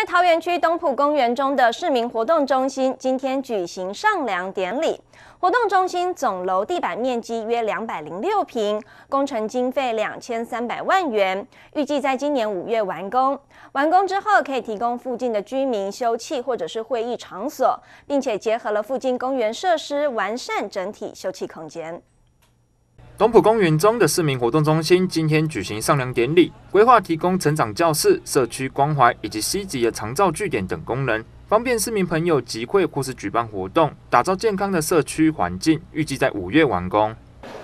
在桃园区东浦公园中的市民活动中心，今天举行上梁典礼。活动中心总楼地板面积约两百零六平，工程经费两千三百万元，预计在今年五月完工。完工之后，可以提供附近的居民休憩或者是会议场所，并且结合了附近公园设施，完善整体休憩空间。东浦公园中的市民活动中心今天举行上梁典礼，规划提供成长教室、社区关怀以及西级的长照据点等功能，方便市民朋友集会或是举办活动，打造健康的社区环境。预计在五月完工。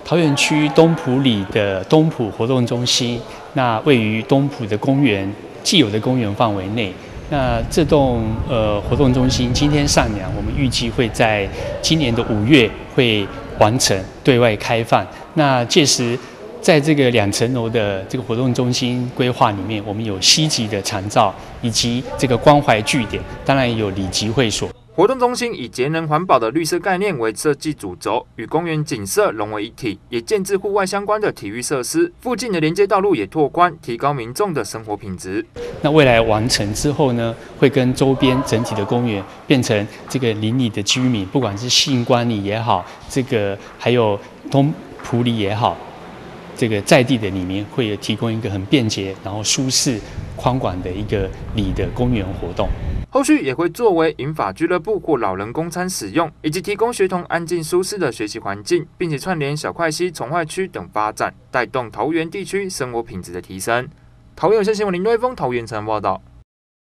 桃园区东浦里的东浦活动中心，那位于东浦的公园既有的公园范围内。那这栋呃活动中心今天上梁，我们预计会在今年的五月会完成对外开放。那届时，在这个两层楼的这个活动中心规划里面，我们有西级的长照以及这个关怀据点，当然有里级会所。活动中心以节能环保的绿色概念为设计主轴，与公园景色融为一体，也建置户外相关的体育设施。附近的连接道路也拓宽，提高民众的生活品质。那未来完成之后呢，会跟周边整体的公园变成这个邻里的居民，不管是信关里也好，这个还有东普里也好，这个在地的里面会有提供一个很便捷、然后舒适、宽广的一个里的公园活动。后续也会作为银发俱乐部或老人公餐使用，以及提供学童安静舒适的学习环境，并且串联小块溪、从化区等发展，带动桃园地区生活品质的提升。桃园有线新闻林瑞峰桃园城报道。